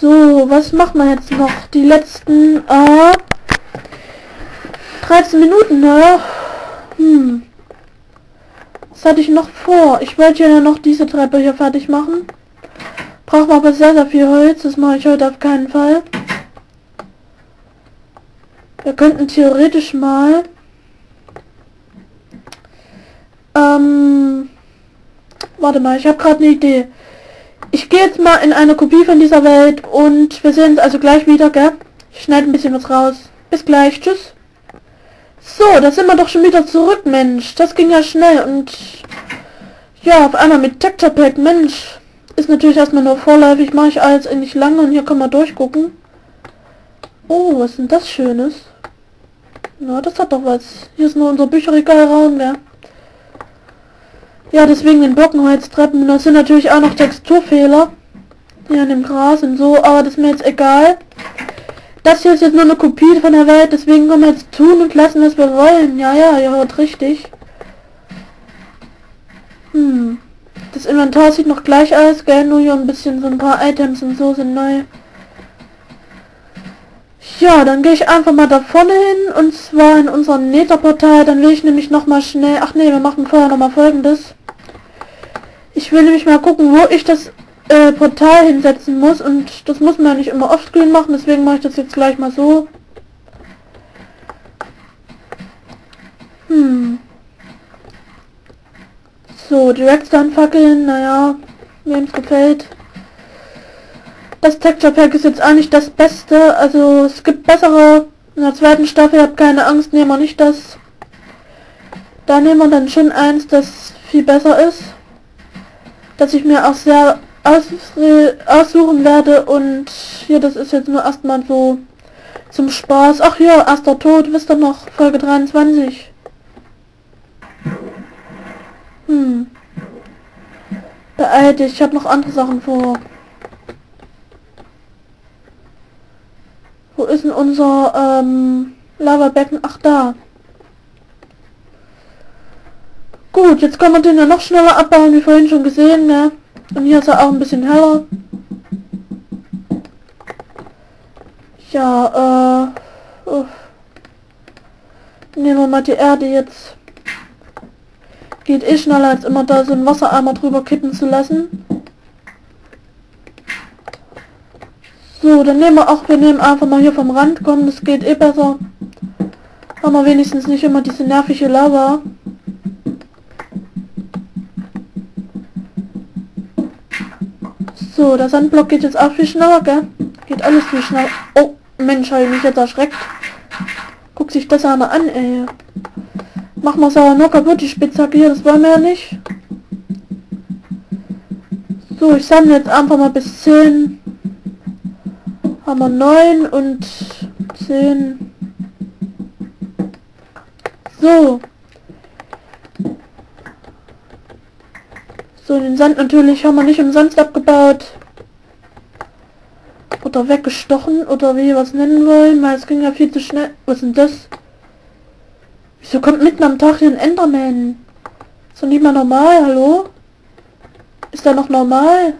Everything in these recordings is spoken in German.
So, was machen wir jetzt noch? Die letzten äh, 13 Minuten, ne? Hm. Was hatte ich noch vor? Ich wollte ja noch diese Treppe hier fertig machen. Braucht man aber sehr, sehr viel Holz. Das mache ich heute auf keinen Fall. Wir könnten theoretisch mal... Ähm... Warte mal, ich habe gerade eine Idee. Ich gehe jetzt mal in eine Kopie von dieser Welt und wir sehen uns also gleich wieder, gell? Ich schneide ein bisschen was raus. Bis gleich, tschüss. So, da sind wir doch schon wieder zurück, Mensch. Das ging ja schnell und... Ja, auf einmal mit Texture Pack, Mensch. Ist natürlich erstmal nur vorläufig, mache ich alles nicht lange und hier kann man durchgucken. Oh, was ist denn das Schönes? Na, das hat doch was. Hier ist nur unser Bücherregal Raum, ja. Ja, deswegen den Blockenholztreppen. Das sind natürlich auch noch Texturfehler. Hier an dem Gras und so, aber das ist mir jetzt egal. Das hier ist jetzt nur eine Kopie von der Welt, deswegen können wir jetzt tun und lassen, was wir wollen. Ja, ja, ihr hört richtig. Hm. Das Inventar sieht noch gleich aus, gell? Nur hier ein bisschen so ein paar Items und so sind neu. Ja, dann gehe ich einfach mal da vorne hin und zwar in unserem Netherportal. Dann will ich nämlich noch mal schnell... Ach nee, wir machen vorher noch mal folgendes. Ich will nämlich mal gucken, wo ich das äh, Portal hinsetzen muss und das muss man nicht immer offscreen machen, deswegen mache ich das jetzt gleich mal so. Hm. So, die Redstone-Fackeln, naja, wem es gefällt. Das Texture Pack ist jetzt auch nicht das Beste, also es gibt bessere. In der zweiten Staffel, habt keine Angst, nehmen wir nicht das. Da nehmen wir dann schon eins, das viel besser ist. Das ich mir auch sehr aus, aussuchen werde und hier, das ist jetzt nur erstmal so zum Spaß. Ach ja, erster Tod, wisst ihr noch, Folge 23. Hm. Beeil dich, ich habe noch andere Sachen vor. Wo ist denn unser ähm, Lavabecken? Ach da. Gut, jetzt kann man den ja noch schneller abbauen, wie vorhin schon gesehen, ne? Und hier ist er auch ein bisschen heller. Ja, äh... Uff. Nehmen wir mal die Erde jetzt. Geht eh schneller als immer da so ein Wassereimer drüber kippen zu lassen. So, dann nehmen wir auch, wir nehmen einfach mal hier vom Rand, kommen, das geht eh besser. Haben wir wenigstens nicht immer diese nervige Lava. So, der Sandblock geht jetzt auch viel schneller, gell? Geht alles viel schneller. Oh, Mensch, habe ich mich jetzt erschreckt. Guck sich das einmal an, ey. Wir es aber nur kaputt, die Spitzhacke hier, das wollen wir ja nicht. So, ich sammle jetzt einfach mal bis 10. Haben wir 9 und 10. So. So, den Sand natürlich haben wir nicht umsonst abgebaut. Oder weggestochen oder wie wir was nennen wollen, weil es ging ja viel zu schnell. Was ist denn das? Wieso kommt mitten am Tag hier ein Enderman? Ist doch nicht mal normal, hallo? Ist da noch normal?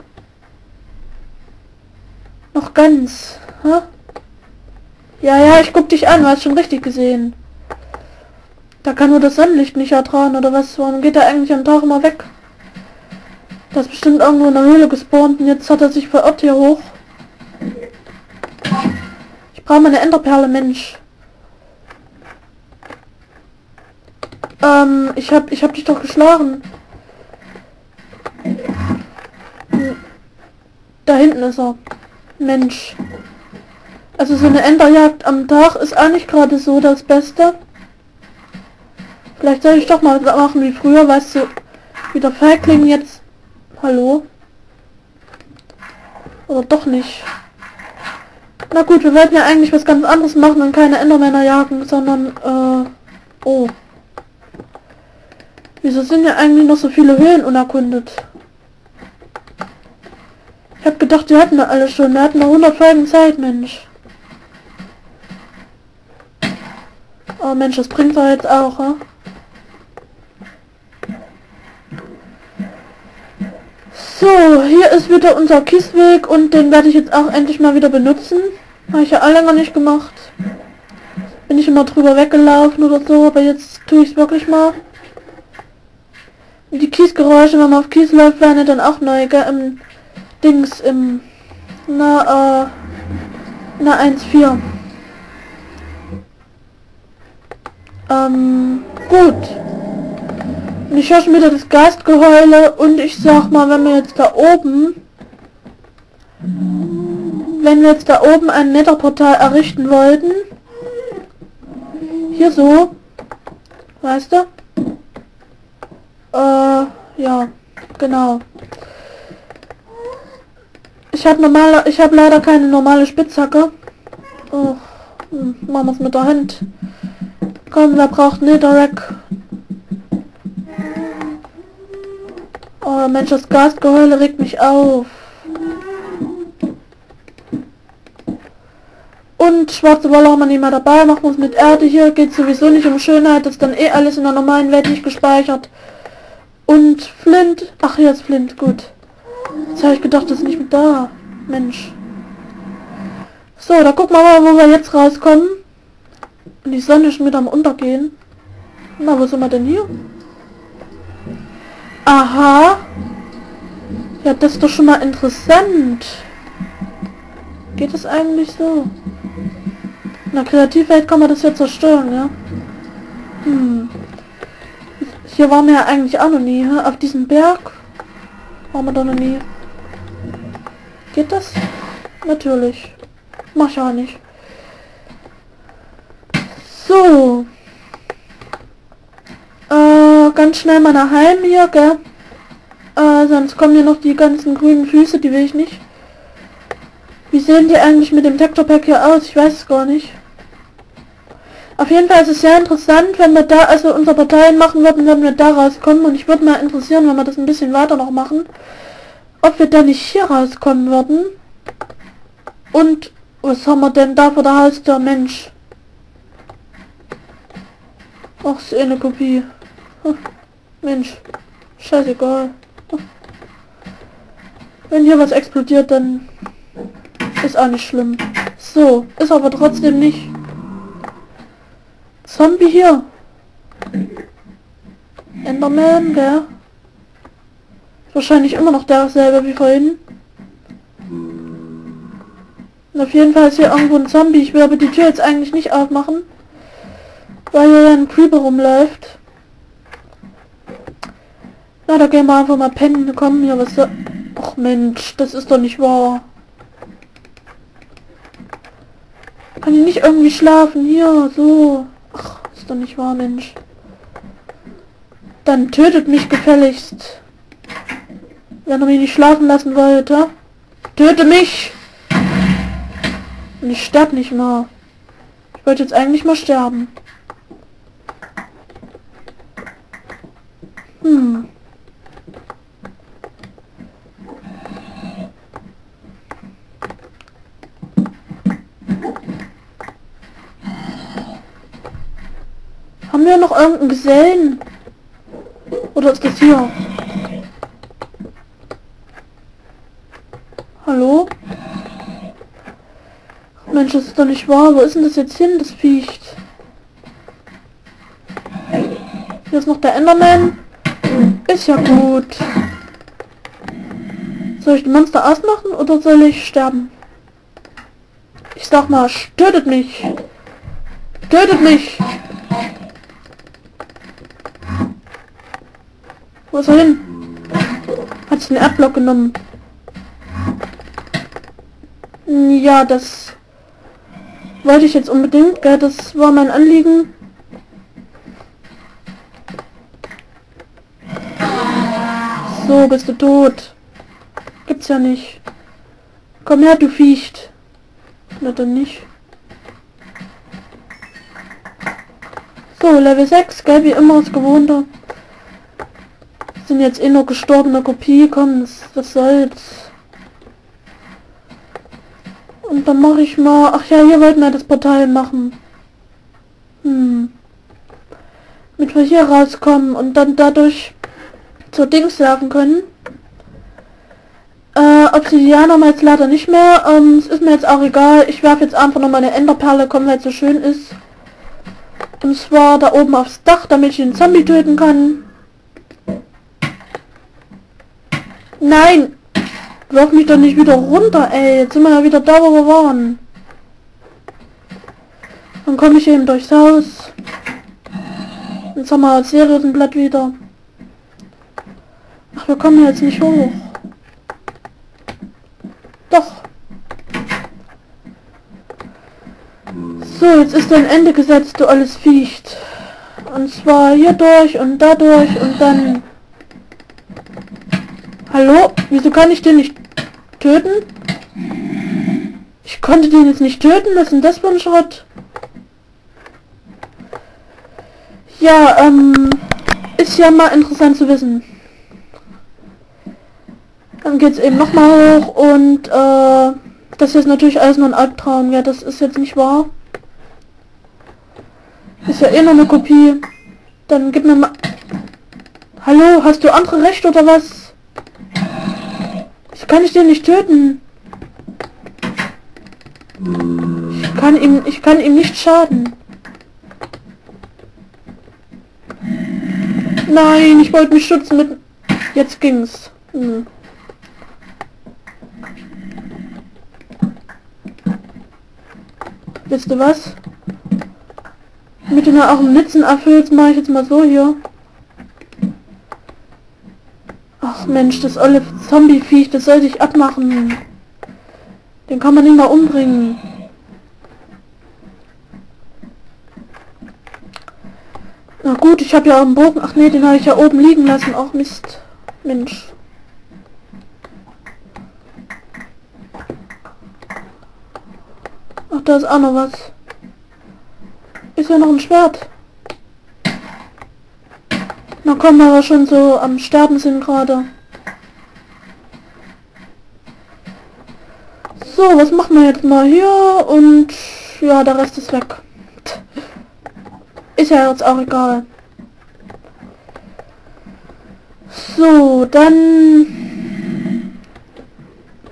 Noch ganz. Ha? Ja, ja, ich guck dich an, hast schon richtig gesehen. Da kann nur das Sonnenlicht nicht ertragen, oder was? Warum geht er eigentlich am Tag immer weg? Das ist bestimmt irgendwo in der Höhle gespawnt und jetzt hat er sich verirrt hier hoch. Ich brauche meine Enderperle, Mensch. Ähm, ich hab, ich hab dich doch geschlagen. Da hinten ist er. Mensch. Also so eine Enderjagd am Tag ist auch nicht gerade so das Beste. Vielleicht soll ich doch mal machen wie früher, weißt du, wie der Feigling jetzt... Hallo? Oder doch nicht? Na gut, wir wollten ja eigentlich was ganz anderes machen und keine Endermänner jagen, sondern, äh... Oh. Wieso sind ja eigentlich noch so viele Höhlen unerkundet? Ich hab gedacht, wir hatten da alles schon. Wir hatten noch 100 Folgen Zeit, Mensch. Oh Mensch, das bringt er jetzt auch, ha? So, hier ist wieder unser Kiesweg und den werde ich jetzt auch endlich mal wieder benutzen. Habe ich ja alle länger nicht gemacht. Bin ich immer drüber weggelaufen oder so, aber jetzt tue ich es wirklich mal. Die Kiesgeräusche, wenn man auf Kies läuft, werden ja dann auch neu, gell? Im Dings, im... Na, äh... Na, 1.4. Ähm, gut. Ich höre schon wieder das Geistgeheule und ich sag mal, wenn wir jetzt da oben, wenn wir jetzt da oben ein Netherportal errichten wollten, hier so, weißt du? Äh, ja, genau. Ich habe normale, ich habe leider keine normale Spitzhacke. Oh, hm, machen wir es mit der Hand. Komm, wer braucht Netherrack? Oh Mensch, das Gasgeheule regt mich auf. Und schwarze Wolle haben wir nicht mehr dabei, machen wir es mit Erde hier, geht sowieso nicht um Schönheit, das ist dann eh alles in der normalen Welt nicht gespeichert. Und Flint, ach hier ist Flint, gut. Jetzt habe ich gedacht, das ist nicht mit da. Mensch. So, da gucken wir mal, wo wir jetzt rauskommen. Und die Sonne ist schon wieder am Untergehen. Na, wo sind wir denn hier? Aha. Ja, das ist doch schon mal interessant. Geht es eigentlich so? In der Kreativwelt kann man das ja zerstören, ja? Hm. Hier waren wir ja eigentlich auch noch nie, hä? Auf diesem Berg waren wir doch noch nie. Geht das? Natürlich. Mach auch nicht. So. Ganz schnell mal nach Heim hier, gell? Äh, sonst kommen hier noch die ganzen grünen Füße, die will ich nicht. Wie sehen die eigentlich mit dem Tektor Pack hier aus? Ich weiß es gar nicht. Auf jeden Fall ist es sehr interessant, wenn wir da also unsere Parteien machen würden, wenn wir da rauskommen. Und ich würde mal interessieren, wenn wir das ein bisschen weiter noch machen, ob wir da nicht hier rauskommen würden. Und was haben wir denn da vor der Haustür? Mensch. Ach, ist eh eine Kopie. Mensch. Scheißegal. Wenn hier was explodiert, dann ist auch nicht schlimm. So, ist aber trotzdem nicht. Zombie hier. Enderman, gell? Wahrscheinlich immer noch derselbe wie vorhin. Und auf jeden Fall ist hier irgendwo ein Zombie. Ich will aber die Tür jetzt eigentlich nicht aufmachen. Weil hier ein Creeper rumläuft. Na, da gehen wir einfach mal pennen. Komm, hier, was so... Ach Mensch, das ist doch nicht wahr. Kann ich nicht irgendwie schlafen? Hier, so. Ach, ist doch nicht wahr, Mensch. Dann tötet mich gefälligst. Wenn er mich nicht schlafen lassen wollte. Töte mich! Und ich sterbe nicht mal. Ich wollte jetzt eigentlich mal sterben. Hm. Haben wir noch irgendeinen Gesellen? Oder ist das hier? Hallo? Mensch, das ist doch nicht wahr. Wo ist denn das jetzt hin, das Viech? Hier ist noch der Enderman. Ist ja gut. Soll ich die Monster ausmachen oder soll ich sterben? Ich sag mal, tötet mich. Tötet mich. Wo ist er hin? Hat den Erdblock genommen. Ja, das wollte ich jetzt unbedingt, gell? das war mein Anliegen. So, bist du tot. Gibt's ja nicht. Komm her, du Viecht. Na dann nicht. So, Level 6, gell, wie immer das Gewohnte. Sind jetzt eh nur gestorbene Kopie, komm, das, was soll's. Und dann mache ich mal... Ach ja, hier wollten wir das Portal machen. Hm. Mit wir hier rauskommen und dann dadurch zur Dings werfen können. Ja, Obsidian haben wir jetzt leider nicht mehr. Ähm, es ist mir jetzt auch egal. Ich werfe jetzt einfach noch meine Enderperle, kommen, weil es so schön ist. Und zwar da oben aufs Dach, damit ich den Zombie töten kann. Nein! Wirf mich doch nicht wieder runter, ey. Jetzt sind wir ja wieder da, wo wir waren. Dann komme ich eben durchs Haus. Jetzt haben wir Serienblatt wieder. Ach, wir kommen jetzt nicht hoch. Doch. So, jetzt ist ein Ende gesetzt, du alles Viecht. Und zwar hier durch und dadurch und dann... Wieso kann ich den nicht töten? Ich konnte den jetzt nicht töten? Was ist denn das für ein Schrott? Ja, ähm... Ist ja mal interessant zu wissen. Dann geht's eben nochmal hoch und äh, das ist natürlich alles nur ein Albtraum. Ja, das ist jetzt nicht wahr. Ist ja eh noch eine Kopie. Dann gib mir mal... Hallo, hast du andere Rechte oder was? Kann ich den nicht töten. Ich kann ihm, ich kann ihm nicht schaden. Nein, ich wollte mich schützen mit... Jetzt ging's. Hm. Wisst ihr was? Mit den auch im Nitzen erfüllt, mache ich jetzt mal so hier. Ach Mensch, das olle Zombie-Viech, das soll sich abmachen. Den kann man mal umbringen. Na gut, ich habe ja auch einen Bogen. Ach nee, den habe ich ja oben liegen lassen. Auch Mist. Mensch. Ach, da ist auch noch was. Ist ja noch ein Schwert. Na komm, wir schon so am Sterben sind gerade. So, was machen wir jetzt mal hier? Und ja, der Rest ist weg. Ist ja jetzt auch egal. So, dann...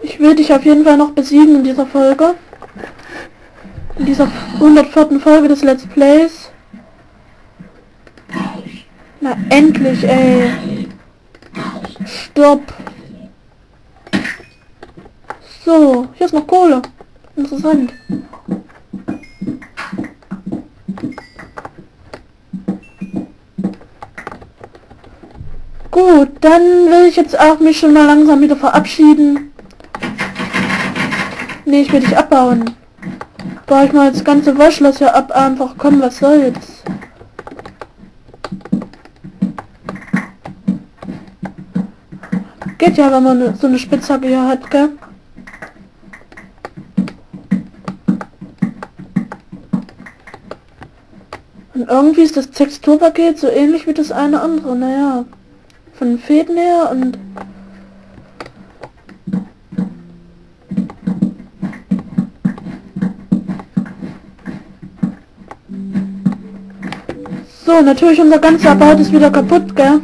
Ich will dich auf jeden Fall noch besiegen in dieser Folge in dieser 104. Folge des Let's Plays. Na endlich, ey. Stopp. So, hier ist noch Kohle. Interessant. Gut, dann will ich jetzt auch mich schon mal langsam wieder verabschieden. Nee, ich will dich abbauen. Baue ich mal das ganze Waschloss hier ab, einfach komm, was soll's. Geht ja, wenn man so eine Spitzhacke hier hat, gell? Irgendwie ist das Texturpaket so ähnlich wie das eine andere, naja. Von den Fäden her und So, natürlich unser ganzer Bad ist wieder kaputt, gell?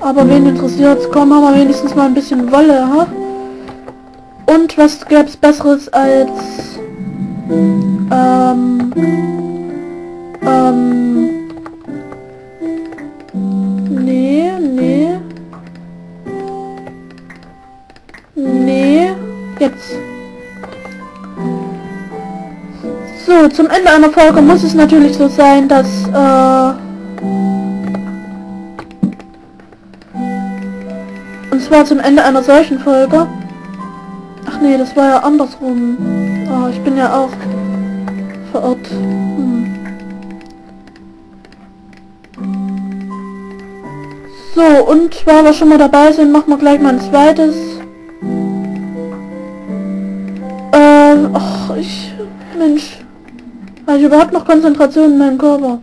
Aber wen interessiert's? Komm, haben wir wenigstens mal ein bisschen Wolle, ha? Und was gäb's besseres als... Ähm... Ähm... Nee, nee. Nee. Jetzt. So, zum Ende einer Folge muss es natürlich so sein, dass äh, und zwar zum Ende einer solchen Folge. Ach nee, das war ja andersrum. Oh, ich bin ja auch verirrt. So, und weil wir schon mal dabei sind, machen wir gleich mal ein zweites. Äh, ach, ich... Mensch. Habe ich überhaupt noch Konzentration in meinem Körper?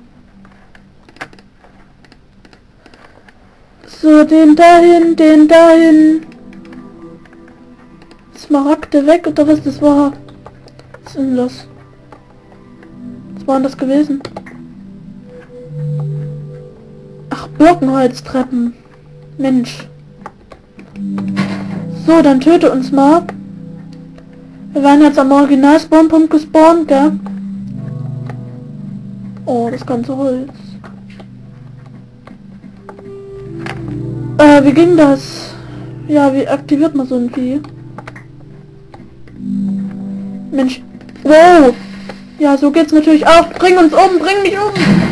So, den dahin, den dahin. Smaragde weg oder was das war? Was ist denn das? Was waren das gewesen? Ach, Birkenholztreppen. Mensch. So, dann töte uns mal. Wir waren jetzt am Original Spawnpunkt gespawnt, gell? Oh, das ganze Holz. Äh, wie ging das? Ja, wie aktiviert man so ein Vieh? Mensch. Wow! Ja, so geht's natürlich auch. Bring uns um, bring mich um!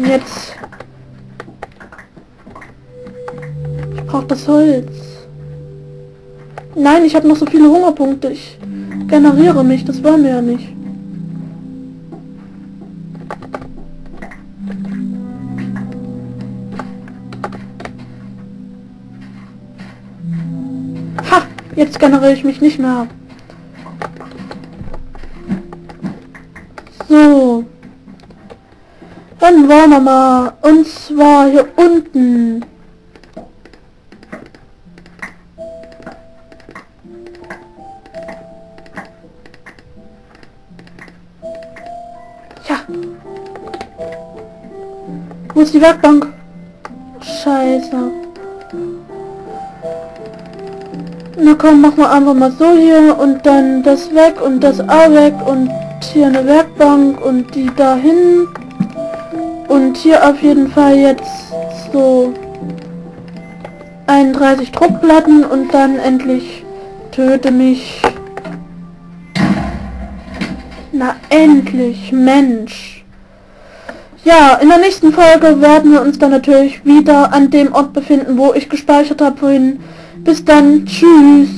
Jetzt... Ich brauche das Holz. Nein, ich habe noch so viele Hungerpunkte. Ich generiere mich, das wollen wir ja nicht. Ha! Jetzt generiere ich mich nicht mehr. Wir mal. Und zwar hier unten. Ja. Wo ist die Werkbank? Scheiße. Na komm, mach mal einfach mal so hier und dann das weg und das auch weg und hier eine Werkbank und die dahin. Und hier auf jeden Fall jetzt so 31 Druckplatten und dann endlich töte mich. Na endlich, Mensch. Ja, in der nächsten Folge werden wir uns dann natürlich wieder an dem Ort befinden, wo ich gespeichert habe vorhin. Bis dann, tschüss.